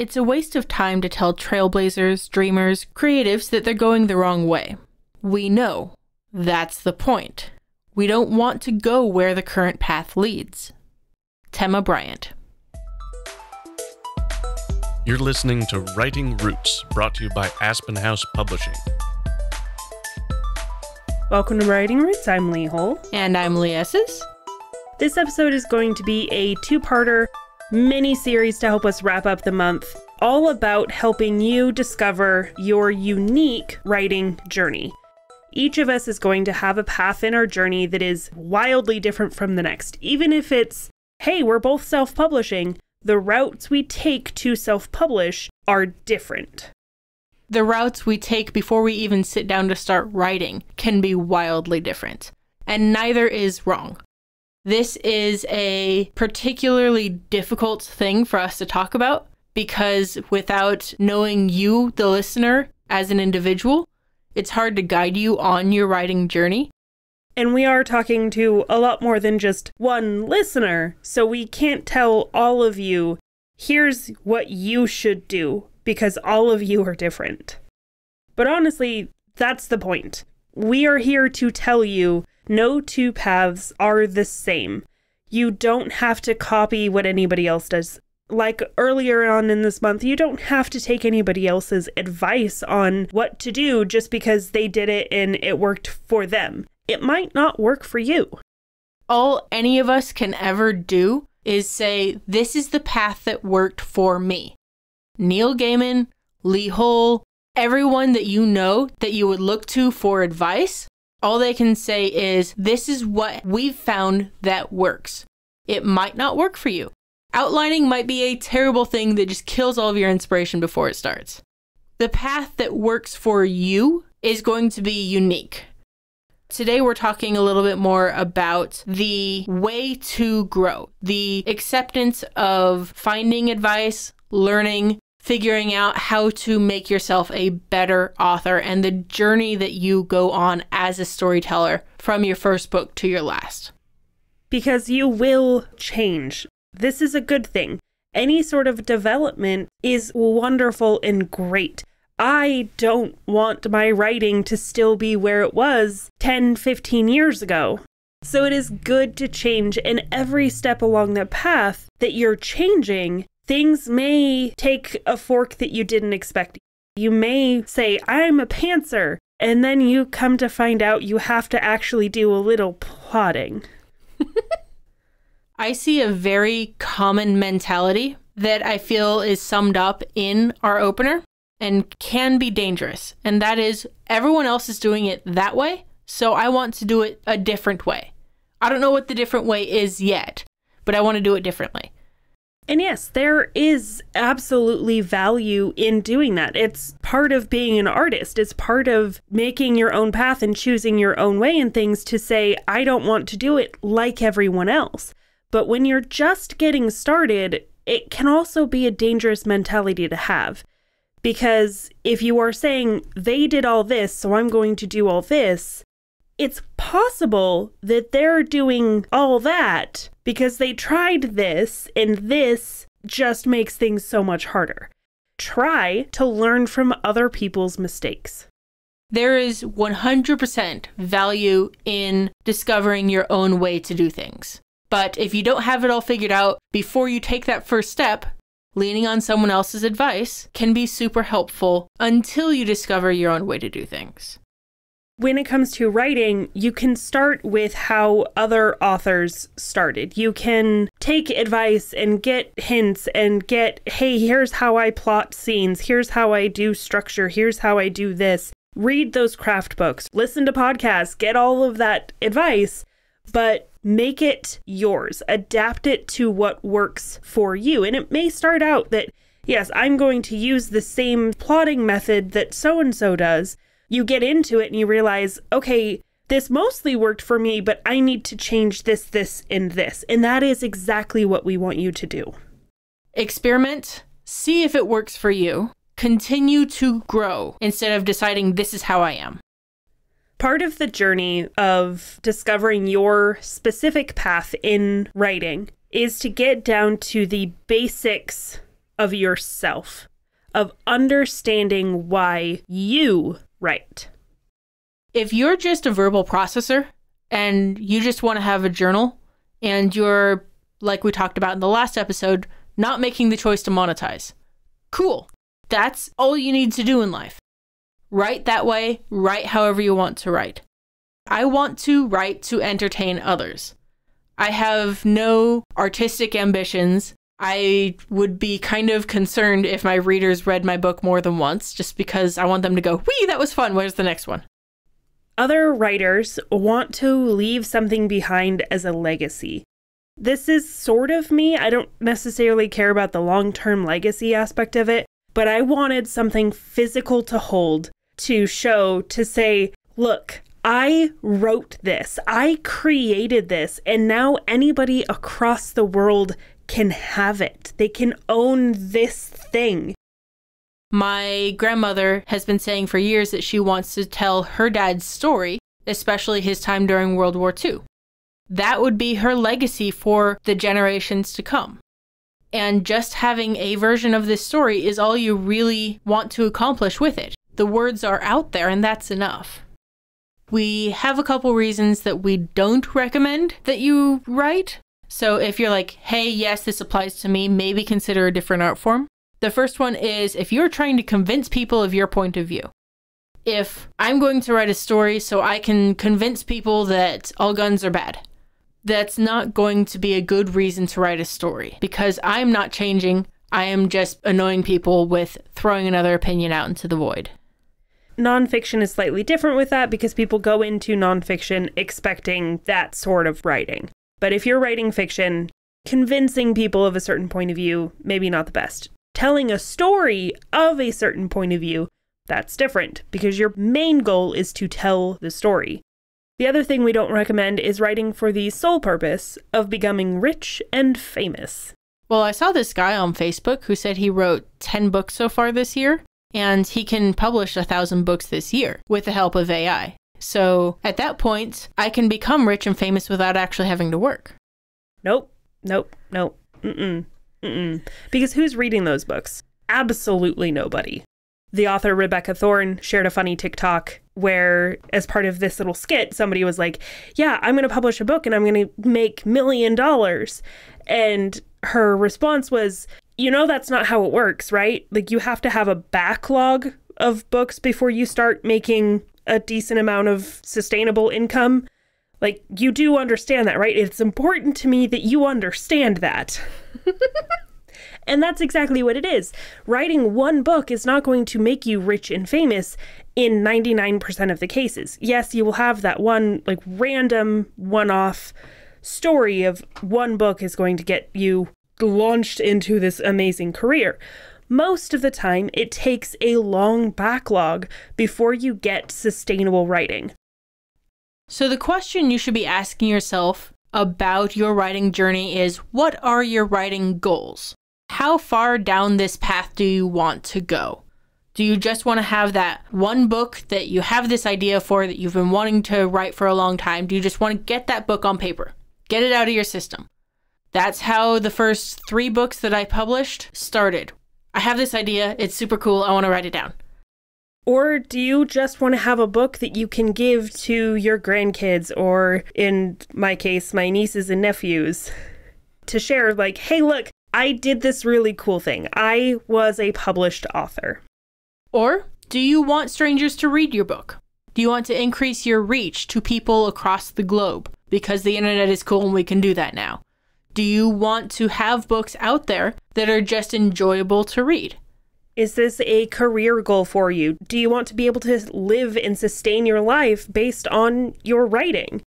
It's a waste of time to tell trailblazers, dreamers, creatives that they're going the wrong way. We know. That's the point. We don't want to go where the current path leads. Thema Bryant. You're listening to Writing Roots, brought to you by Aspen House Publishing. Welcome to Writing Roots. I'm Lee Hole. And I'm Lee Esses. This episode is going to be a two parter mini series to help us wrap up the month, all about helping you discover your unique writing journey. Each of us is going to have a path in our journey that is wildly different from the next. Even if it's, hey, we're both self publishing, the routes we take to self publish are different. The routes we take before we even sit down to start writing can be wildly different, and neither is wrong. This is a particularly difficult thing for us to talk about because without knowing you, the listener, as an individual, it's hard to guide you on your writing journey. And we are talking to a lot more than just one listener, so we can't tell all of you, here's what you should do, because all of you are different. But honestly, that's the point. We are here to tell you no two paths are the same. You don't have to copy what anybody else does. Like earlier on in this month, you don't have to take anybody else's advice on what to do just because they did it and it worked for them. It might not work for you. All any of us can ever do is say, This is the path that worked for me. Neil Gaiman, Lee Hole, everyone that you know that you would look to for advice all they can say is, this is what we've found that works. It might not work for you. Outlining might be a terrible thing that just kills all of your inspiration before it starts. The path that works for you is going to be unique. Today, we're talking a little bit more about the way to grow, the acceptance of finding advice, learning, figuring out how to make yourself a better author and the journey that you go on as a storyteller from your first book to your last. Because you will change. This is a good thing. Any sort of development is wonderful and great. I don't want my writing to still be where it was 10, 15 years ago. So it is good to change, and every step along that path that you're changing things may take a fork that you didn't expect. You may say, I'm a pantser, and then you come to find out you have to actually do a little plotting. I see a very common mentality that I feel is summed up in our opener and can be dangerous. And that is everyone else is doing it that way, so I want to do it a different way. I don't know what the different way is yet, but I want to do it differently. And yes, there is absolutely value in doing that. It's part of being an artist. It's part of making your own path and choosing your own way and things to say, I don't want to do it like everyone else. But when you're just getting started, it can also be a dangerous mentality to have. Because if you are saying, they did all this, so I'm going to do all this, it's possible that they're doing all that because they tried this and this just makes things so much harder. Try to learn from other people's mistakes. There is 100% value in discovering your own way to do things. But if you don't have it all figured out before you take that first step, leaning on someone else's advice can be super helpful until you discover your own way to do things when it comes to writing, you can start with how other authors started. You can take advice and get hints and get, hey, here's how I plot scenes, here's how I do structure, here's how I do this. Read those craft books, listen to podcasts, get all of that advice, but make it yours. Adapt it to what works for you. And it may start out that, yes, I'm going to use the same plotting method that so and so does you get into it and you realize, okay, this mostly worked for me, but I need to change this, this, and this. And that is exactly what we want you to do. Experiment, see if it works for you, continue to grow instead of deciding this is how I am. Part of the journey of discovering your specific path in writing is to get down to the basics of yourself, of understanding why you write. If you're just a verbal processor and you just want to have a journal and you're, like we talked about in the last episode, not making the choice to monetize, cool. That's all you need to do in life. Write that way, write however you want to write. I want to write to entertain others. I have no artistic ambitions. I would be kind of concerned if my readers read my book more than once, just because I want them to go, wee, that was fun. Where's the next one? Other writers want to leave something behind as a legacy. This is sort of me. I don't necessarily care about the long term legacy aspect of it, but I wanted something physical to hold, to show, to say, look, I wrote this, I created this, and now anybody across the world can have it. They can own this thing. My grandmother has been saying for years that she wants to tell her dad's story, especially his time during World War II. That would be her legacy for the generations to come. And just having a version of this story is all you really want to accomplish with it. The words are out there, and that's enough. We have a couple reasons that we don't recommend that you write. So if you're like, hey, yes, this applies to me, maybe consider a different art form. The first one is if you're trying to convince people of your point of view. If I'm going to write a story so I can convince people that all guns are bad, that's not going to be a good reason to write a story because I'm not changing. I am just annoying people with throwing another opinion out into the void. Nonfiction is slightly different with that because people go into nonfiction expecting that sort of writing. But if you're writing fiction, convincing people of a certain point of view, maybe not the best. Telling a story of a certain point of view, that's different because your main goal is to tell the story. The other thing we don't recommend is writing for the sole purpose of becoming rich and famous. Well, I saw this guy on Facebook who said he wrote 10 books so far this year, and he can publish a thousand books this year with the help of AI. So at that point, I can become rich and famous without actually having to work. Nope, nope, nope, mm-mm, mm-mm. Because who's reading those books? Absolutely nobody. The author Rebecca Thorne shared a funny TikTok where, as part of this little skit, somebody was like, Yeah, I'm going to publish a book and I'm going to make million dollars. And her response was, You know, that's not how it works, right? Like, you have to have a backlog of books before you start making a decent amount of sustainable income. Like, you do understand that, right? It's important to me that you understand that. and that's exactly what it is. Writing one book is not going to make you rich and famous in 99% of the cases. Yes, you will have that one, like, random one off story of one book is going to get you launched into this amazing career. Most of the time, it takes a long backlog before you get sustainable writing. So, the question you should be asking yourself about your writing journey is what are your writing goals? How far down this path do you want to go? Do you just want to have that one book that you have this idea for that you've been wanting to write for a long time? Do you just want to get that book on paper? Get it out of your system. That's how the first three books that I published started. I have this idea, it's super cool, I want to write it down. Or do you just want to have a book that you can give to your grandkids, or in my case, my nieces and nephews, to share, like, hey, look, I did this really cool thing. I was a published author. Or do you want strangers to read your book? Do you want to increase your reach to people across the globe? Because the internet is cool and we can do that now. Do you want to have books out there that are just enjoyable to read? Is this a career goal for you? Do you want to be able to live and sustain your life based on your writing?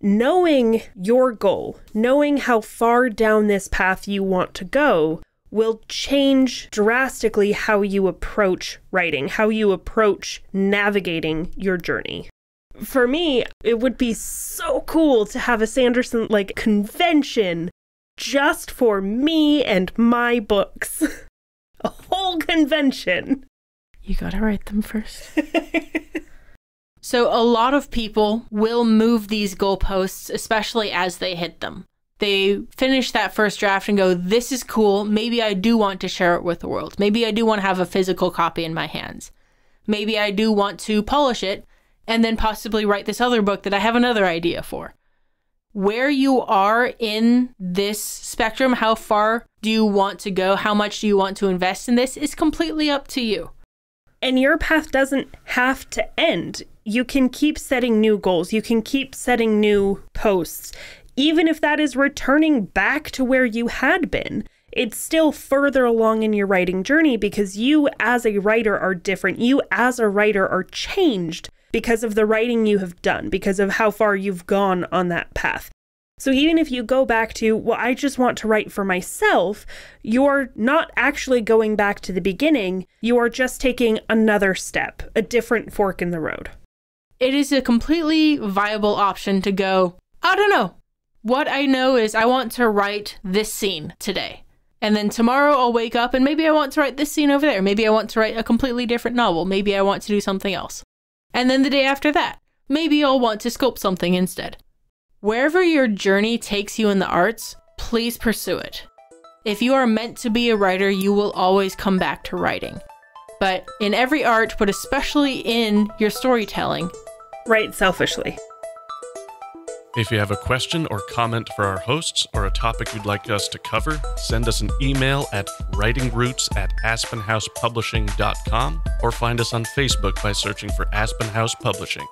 Knowing your goal, knowing how far down this path you want to go, will change drastically how you approach writing, how you approach navigating your journey. For me, it would be so cool to have a Sanderson like convention just for me and my books. a whole convention. You gotta write them first. so, a lot of people will move these goalposts, especially as they hit them. they finish that first draft and go, This is cool. Maybe I do want to share it with the world. Maybe I do want to have a physical copy in my hands. Maybe I do want to polish it and then possibly write this other book that I have another idea for. Where you are in this spectrum, how far do you want to go? How much do you want to invest in this is completely up to you. And your path doesn't have to end. You can keep setting new goals. You can keep setting new posts even if that is returning back to where you had been. It's still further along in your writing journey because you, as a writer, are different. You, as a writer, are changed because of the writing you have done, because of how far you've gone on that path. So even if you go back to, well, I just want to write for myself, you're not actually going back to the beginning. You are just taking another step, a different fork in the road. It is a completely viable option to go, I don't know, what I know is I want to write this scene today. And then tomorrow I'll wake up and maybe I want to write this scene over there. Maybe I want to write a completely different novel. Maybe I want to do something else. And then the day after that, maybe I'll want to sculpt something instead. Wherever your journey takes you in the arts, please pursue it. If you are meant to be a writer, you will always come back to writing. But in every art, but especially in your storytelling, write selfishly. If you have a question or comment for our hosts or a topic you'd like us to cover, send us an email at writingroots at aspenhousepublishing.com or find us on Facebook by searching for Aspen House Publishing.